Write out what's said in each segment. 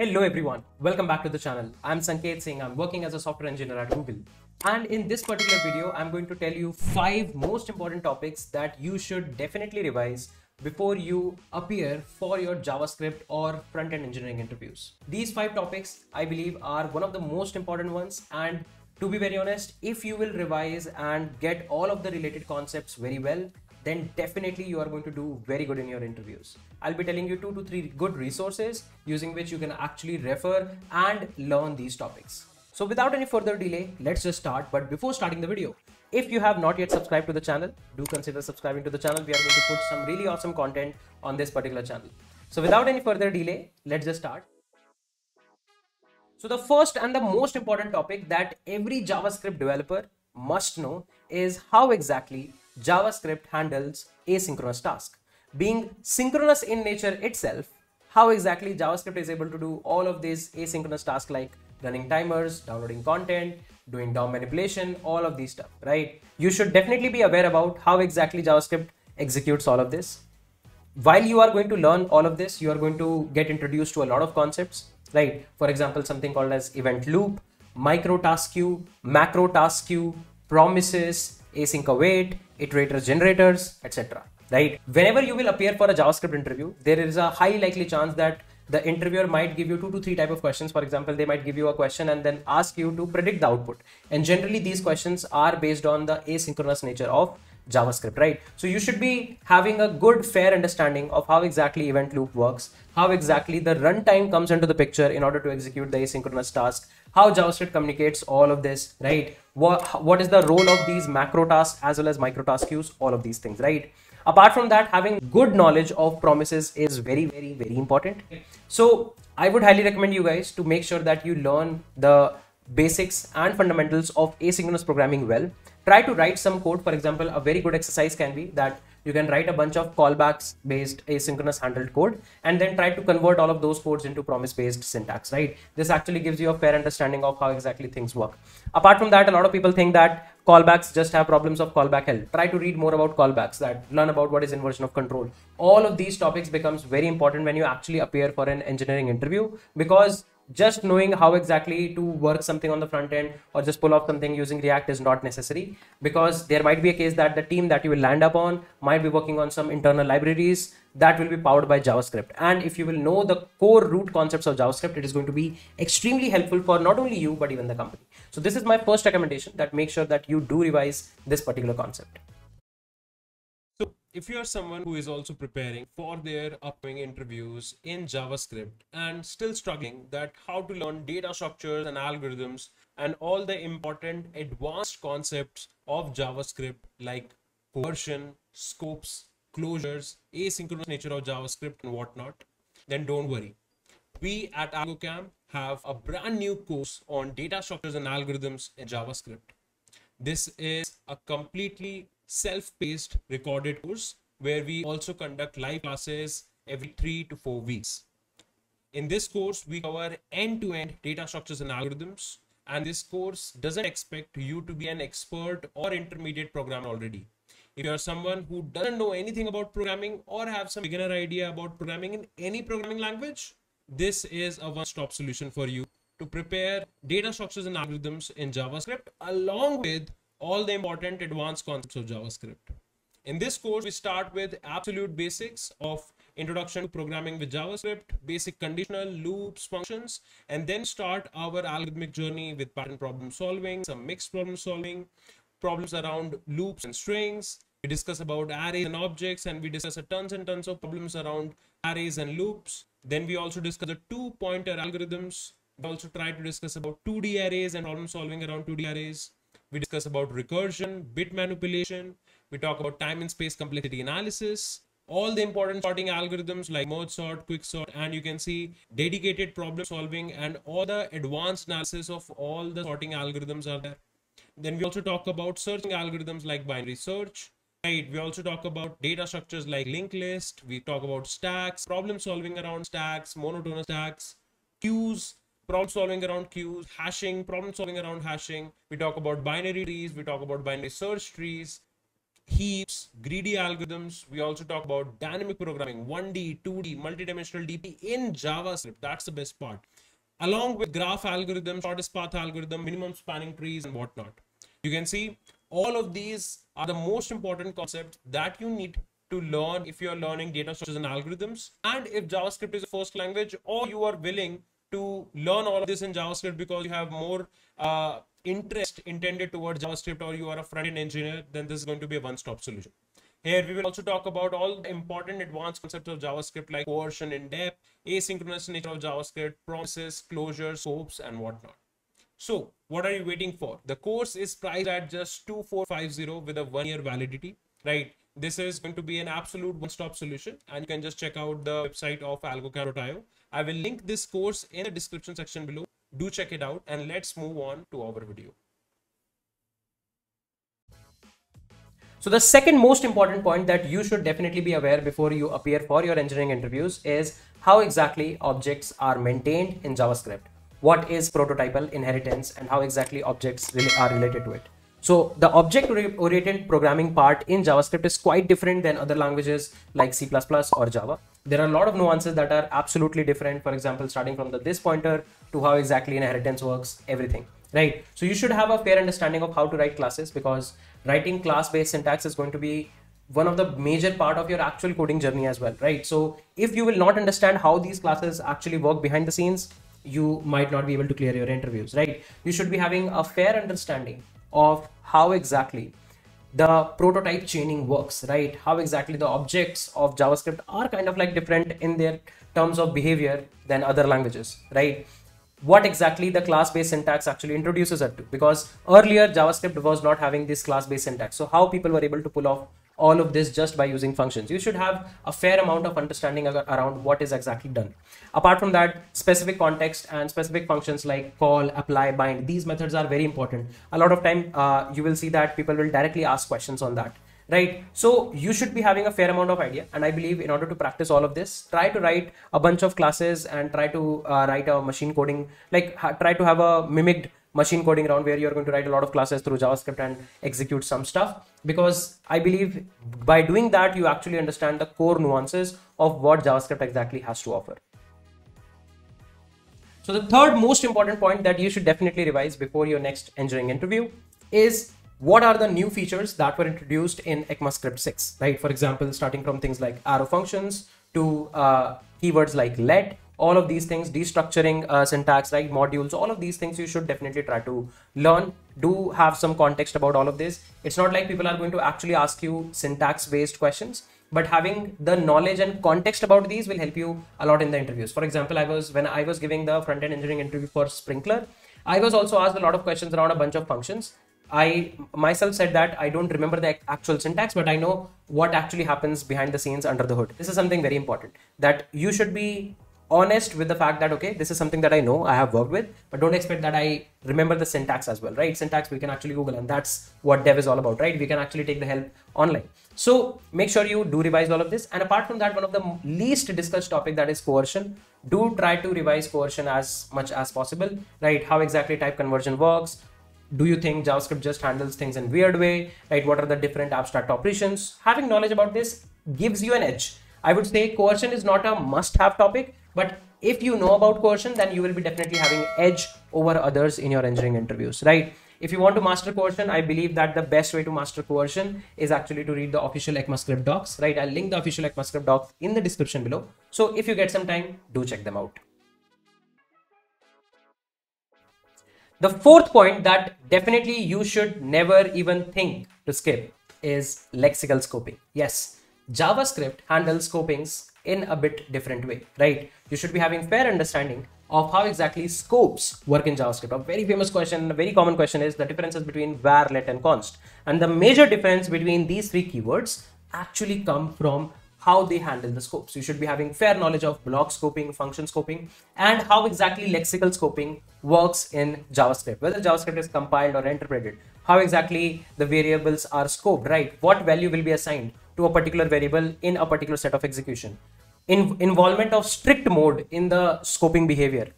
Hello everyone, welcome back to the channel. I'm Sanket Singh, I'm working as a software engineer at Google. And in this particular video, I'm going to tell you five most important topics that you should definitely revise before you appear for your JavaScript or front-end engineering interviews. These five topics, I believe, are one of the most important ones. And to be very honest, if you will revise and get all of the related concepts very well, then definitely you are going to do very good in your interviews. I'll be telling you two to three good resources using which you can actually refer and learn these topics. So without any further delay, let's just start. But before starting the video, if you have not yet subscribed to the channel, do consider subscribing to the channel. We are going to put some really awesome content on this particular channel. So without any further delay, let's just start. So the first and the most important topic that every JavaScript developer must know is how exactly JavaScript handles asynchronous task. Being synchronous in nature itself, how exactly JavaScript is able to do all of these asynchronous tasks like running timers, downloading content, doing DOM manipulation, all of these stuff, right? You should definitely be aware about how exactly JavaScript executes all of this. While you are going to learn all of this, you are going to get introduced to a lot of concepts, right? For example, something called as event loop, micro task queue, macro task queue, promises, async await, iterators generators, etc. Right? Whenever you will appear for a JavaScript interview, there is a high likely chance that the interviewer might give you two to three type of questions. For example, they might give you a question and then ask you to predict the output. And generally these questions are based on the asynchronous nature of JavaScript, right? So you should be having a good, fair understanding of how exactly event loop works, how exactly the runtime comes into the picture in order to execute the asynchronous task, how JavaScript communicates all of this, right? What, what is the role of these macro tasks as well as micro task queues, all of these things, right? Apart from that, having good knowledge of promises is very, very, very important. So I would highly recommend you guys to make sure that you learn the basics and fundamentals of asynchronous programming well. Try to write some code. For example, a very good exercise can be that you can write a bunch of callbacks based asynchronous handled code and then try to convert all of those codes into promise based syntax, right? This actually gives you a fair understanding of how exactly things work. Apart from that, a lot of people think that callbacks just have problems of callback hell. Try to read more about callbacks that learn about what is inversion of control. All of these topics becomes very important when you actually appear for an engineering interview because just knowing how exactly to work something on the front end or just pull off something using react is not necessary because there might be a case that the team that you will land up on might be working on some internal libraries that will be powered by javascript. And if you will know the core root concepts of javascript it is going to be extremely helpful for not only you but even the company. So this is my first recommendation that make sure that you do revise this particular concept if you're someone who is also preparing for their upcoming interviews in JavaScript and still struggling that how to learn data structures and algorithms and all the important advanced concepts of JavaScript like coercion, scopes, closures, asynchronous nature of JavaScript and whatnot, then don't worry. We at AlgoCamp have a brand new course on data structures and algorithms in JavaScript. This is a completely self-paced recorded course where we also conduct live classes every three to four weeks. In this course, we cover end-to-end -end data structures and algorithms. And this course doesn't expect you to be an expert or intermediate programmer already. If you're someone who doesn't know anything about programming or have some beginner idea about programming in any programming language, this is a one-stop solution for you to prepare data structures and algorithms in JavaScript along with all the important advanced concepts of JavaScript. In this course, we start with absolute basics of introduction to programming with JavaScript, basic conditional loops, functions, and then start our algorithmic journey with pattern problem solving, some mixed problem solving, problems around loops and strings. We discuss about arrays and objects, and we discuss a tons and tons of problems around arrays and loops. Then we also discuss the two pointer algorithms. We also try to discuss about 2D arrays and problem solving around 2D arrays we discuss about recursion, bit manipulation, we talk about time and space complexity analysis, all the important sorting algorithms like merge sort, quick sort, and you can see dedicated problem solving and all the advanced analysis of all the sorting algorithms are there. Then we also talk about searching algorithms like binary search. Right. We also talk about data structures like linked list. We talk about stacks, problem solving around stacks, monotonous stacks, queues, problem solving around queues, hashing, problem solving around hashing. We talk about binary trees, we talk about binary search trees, heaps, greedy algorithms. We also talk about dynamic programming, 1D, 2D, multidimensional DP in JavaScript. That's the best part. Along with graph algorithms, shortest path algorithm, minimum spanning trees and whatnot. You can see all of these are the most important concepts that you need to learn if you're learning data structures and algorithms. And if JavaScript is a first language or you are willing to learn all of this in JavaScript because you have more uh, interest intended towards JavaScript or you are a front-end engineer, then this is going to be a one-stop solution. Here we will also talk about all the important advanced concepts of JavaScript like coercion in depth, asynchronous nature of JavaScript, promises, closures, scopes, and whatnot. So what are you waiting for? The course is priced at just 2450 with a one year validity, right? This is going to be an absolute one-stop solution and you can just check out the website of algocamp.io. I will link this course in the description section below. Do check it out and let's move on to our video. So the second most important point that you should definitely be aware before you appear for your engineering interviews is how exactly objects are maintained in JavaScript. What is prototypal inheritance and how exactly objects are related to it. So the object-oriented programming part in JavaScript is quite different than other languages like C++ or Java. There are a lot of nuances that are absolutely different. For example, starting from the this pointer to how exactly inheritance works, everything, right? So you should have a fair understanding of how to write classes because writing class-based syntax is going to be one of the major part of your actual coding journey as well, right? So if you will not understand how these classes actually work behind the scenes, you might not be able to clear your interviews, right? You should be having a fair understanding of how exactly the prototype chaining works, right? How exactly the objects of JavaScript are kind of like different in their terms of behavior than other languages, right? What exactly the class-based syntax actually introduces it to because earlier JavaScript was not having this class-based syntax. So how people were able to pull off all of this just by using functions. You should have a fair amount of understanding around what is exactly done. Apart from that, specific context and specific functions like call, apply, bind, these methods are very important. A lot of time uh, you will see that people will directly ask questions on that right so you should be having a fair amount of idea and i believe in order to practice all of this try to write a bunch of classes and try to uh, write a machine coding like try to have a mimicked machine coding around where you're going to write a lot of classes through JavaScript and execute some stuff because I believe by doing that you actually understand the core nuances of what JavaScript exactly has to offer. So the third most important point that you should definitely revise before your next engineering interview is what are the new features that were introduced in ECMAScript 6, right? For example, starting from things like arrow functions to uh, keywords like let all of these things destructuring uh, syntax right modules all of these things you should definitely try to learn. Do have some context about all of this. It's not like people are going to actually ask you syntax based questions but having the knowledge and context about these will help you a lot in the interviews. For example i was when i was giving the front end engineering interview for Sprinklr i was also asked a lot of questions around a bunch of functions. I myself said that I don't remember the actual syntax, but I know what actually happens behind the scenes under the hood. This is something very important that you should be honest with the fact that okay this is something that i know i have worked with but don't expect that i remember the syntax as well right? Syntax we can actually google and that's what dev is all about right? We can actually take the help online. So make sure you do revise all of this and apart from that one of the least discussed topic that is coercion do try to revise coercion as much as possible right? How exactly type conversion works do you think javascript just handles things in weird way right? What are the different abstract operations? Having knowledge about this gives you an edge. I would say coercion is not a must-have topic, but if you know about coercion, then you will be definitely having edge over others in your engineering interviews, right? If you want to master coercion, I believe that the best way to master coercion is actually to read the official ECMAScript docs, right? I'll link the official ECMAScript docs in the description below. So if you get some time, do check them out. The fourth point that definitely you should never even think to skip is lexical scoping. Yes, JavaScript handles scopings in a bit different way, right? You should be having fair understanding of how exactly scopes work in JavaScript. A very famous question, a very common question is the differences between var, let, and const. And the major difference between these three keywords actually come from how they handle the scopes. You should be having fair knowledge of block scoping, function scoping, and how exactly lexical scoping works in JavaScript, whether JavaScript is compiled or interpreted, how exactly the variables are scoped, right? What value will be assigned to a particular variable in a particular set of execution. In involvement of strict mode in the scoping behavior.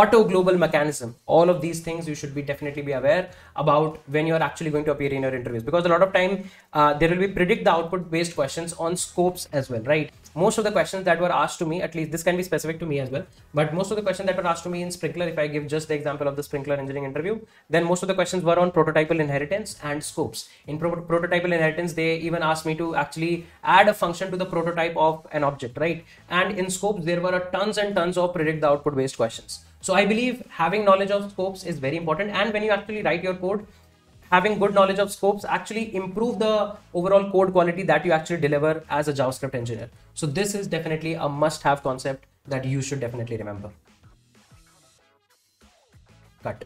auto global mechanism all of these things you should be definitely be aware about when you're actually going to appear in your interviews because a lot of time uh, there will be predict the output based questions on scopes as well right most of the questions that were asked to me at least this can be specific to me as well but most of the questions that were asked to me in Sprinklr if i give just the example of the Sprinklr engineering interview then most of the questions were on prototypal inheritance and scopes in pro prototypal inheritance they even asked me to actually add a function to the prototype of an object right and in scopes there were tons and tons of predict the output based questions so I believe having knowledge of scopes is very important. And when you actually write your code, having good knowledge of scopes actually improve the overall code quality that you actually deliver as a JavaScript engineer. So this is definitely a must have concept that you should definitely remember. Cut.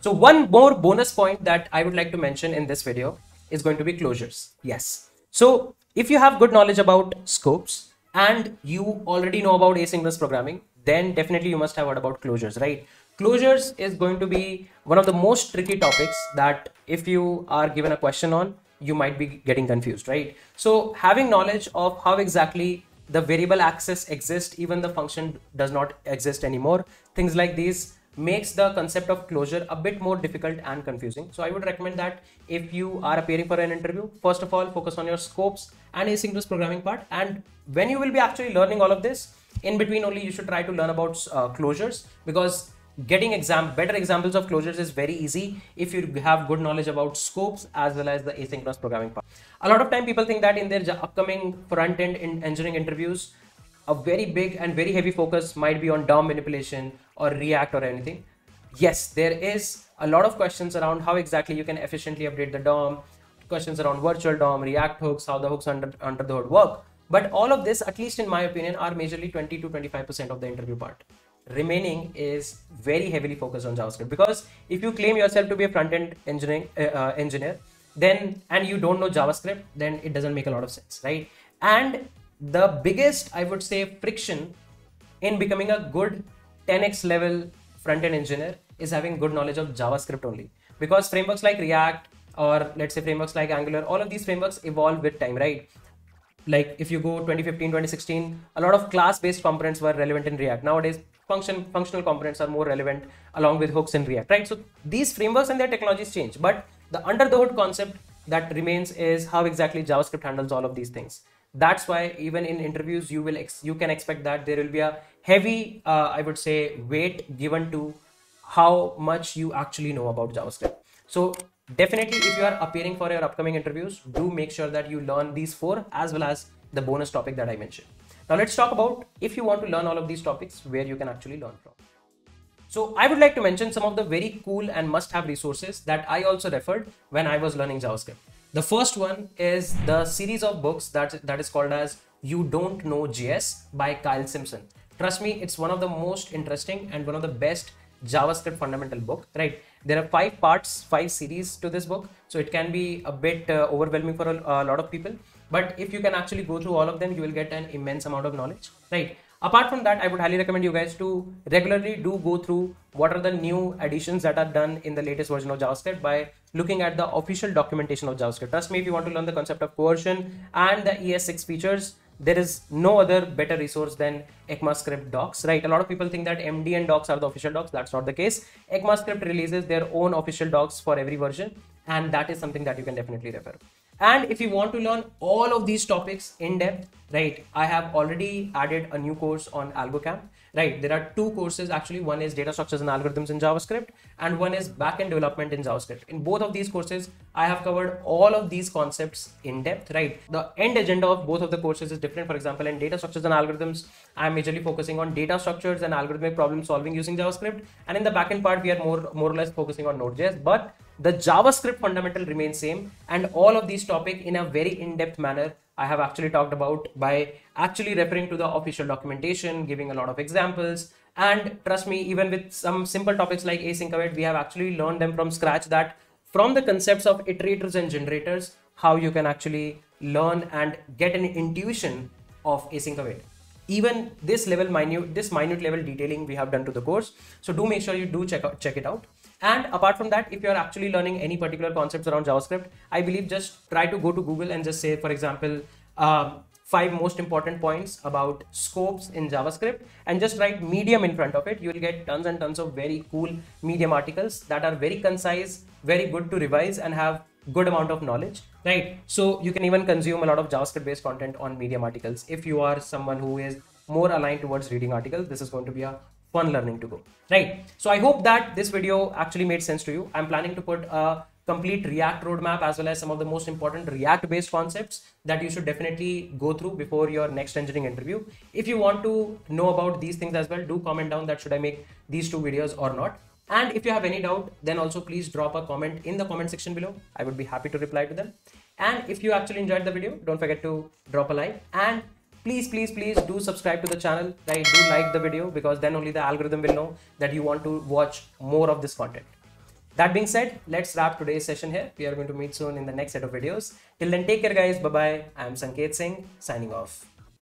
So one more bonus point that I would like to mention in this video is going to be closures. Yes. So if you have good knowledge about scopes, and you already know about asynchronous programming, then definitely you must have heard about closures, right? Closures is going to be one of the most tricky topics that if you are given a question on, you might be getting confused, right? So having knowledge of how exactly the variable access exists, even the function does not exist anymore, things like these makes the concept of closure a bit more difficult and confusing. So I would recommend that if you are appearing for an interview, first of all, focus on your scopes and asynchronous programming part. And when you will be actually learning all of this, in between only you should try to learn about uh, closures because getting exam better examples of closures is very easy if you have good knowledge about scopes as well as the asynchronous programming part. A lot of time people think that in their upcoming front end in engineering interviews, a very big and very heavy focus might be on DOM manipulation or React or anything. Yes, there is a lot of questions around how exactly you can efficiently update the DOM, questions around virtual DOM, React hooks, how the hooks under, under the hood work. But all of this, at least in my opinion, are majorly 20 to 25% of the interview part. Remaining is very heavily focused on JavaScript because if you claim yourself to be a front-end engineering uh, uh, engineer, then and you don't know JavaScript, then it doesn't make a lot of sense, right? And the biggest, I would say, friction in becoming a good 10x level front-end engineer is having good knowledge of JavaScript only. Because frameworks like React or let's say frameworks like Angular, all of these frameworks evolve with time, right? Like if you go 2015, 2016, a lot of class-based components were relevant in React. Nowadays, function functional components are more relevant along with hooks in React, right? So these frameworks and their technologies change, but the under the hood concept that remains is how exactly JavaScript handles all of these things that's why even in interviews you will you can expect that there will be a heavy uh, i would say weight given to how much you actually know about javascript so definitely if you are appearing for your upcoming interviews do make sure that you learn these four as well as the bonus topic that i mentioned now let's talk about if you want to learn all of these topics where you can actually learn from so I would like to mention some of the very cool and must have resources that I also referred when I was learning JavaScript. The first one is the series of books that, that is called as You Don't Know JS by Kyle Simpson. Trust me, it's one of the most interesting and one of the best JavaScript fundamental book, right? There are five parts, five series to this book. So it can be a bit uh, overwhelming for a, a lot of people. But if you can actually go through all of them, you will get an immense amount of knowledge, right? apart from that i would highly recommend you guys to regularly do go through what are the new additions that are done in the latest version of javascript by looking at the official documentation of javascript trust me if you want to learn the concept of coercion and the es6 features there is no other better resource than ECMAScript docs, right? A lot of people think that MDN docs are the official docs. That's not the case. ECMAScript releases their own official docs for every version, and that is something that you can definitely refer. And if you want to learn all of these topics in depth, right, I have already added a new course on AlgoCamp, right? There are two courses actually. One is data structures and algorithms in JavaScript, and one is backend development in JavaScript. In both of these courses, I have covered all of these concepts in depth, right? The end agenda of both of the courses is different. For example, in data structures and algorithms, I'm majorly focusing on data structures and algorithmic problem solving using JavaScript. And in the backend part, we are more, more or less focusing on Node.js, but the javascript fundamental remains same and all of these topic in a very in-depth manner i have actually talked about by actually referring to the official documentation giving a lot of examples. And trust me even with some simple topics like async await we have actually learned them from scratch that from the concepts of iterators and generators how you can actually learn and get an intuition of async await. Even this level minute this minute level detailing we have done to the course. So do make sure you do check out check it out and apart from that, if you're actually learning any particular concepts around JavaScript, I believe just try to go to Google and just say, for example, um, five most important points about scopes in JavaScript and just write medium in front of it. You will get tons and tons of very cool medium articles that are very concise, very good to revise and have good amount of knowledge, right? So you can even consume a lot of JavaScript based content on medium articles. If you are someone who is more aligned towards reading articles, this is going to be a fun learning to go, right? So I hope that this video actually made sense to you. I'm planning to put a complete React roadmap as well as some of the most important React based concepts that you should definitely go through before your next engineering interview. If you want to know about these things as well, do comment down that should I make these two videos or not. And if you have any doubt, then also please drop a comment in the comment section below. I would be happy to reply to them. And if you actually enjoyed the video, don't forget to drop a like and please please please do subscribe to the channel right? Do like the video because then only the algorithm will know that you want to watch more of this content. That being said let's wrap today's session here. We are going to meet soon in the next set of videos. Till then take care guys. Bye bye i am sanket singh signing off